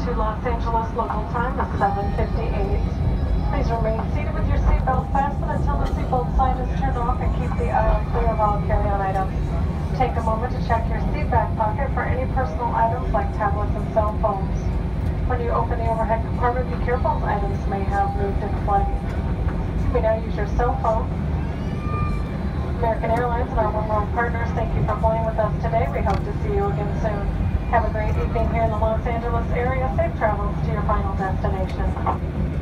Los Angeles local time is 7.58. Please remain seated with your seatbelt fastened until the seatbelt sign is turned off and keep the aisle clear of all carry-on items. Take a moment to check your seat back pocket for any personal items like tablets and cell phones. When you open the overhead compartment, be careful as items may have moved in flight. You may now use your cell phone. American Airlines and our oneworld partners, thank you for flying with us today. We hope to see you again soon. Have a great evening here in the Los Angeles area. Safe travels to your final destination.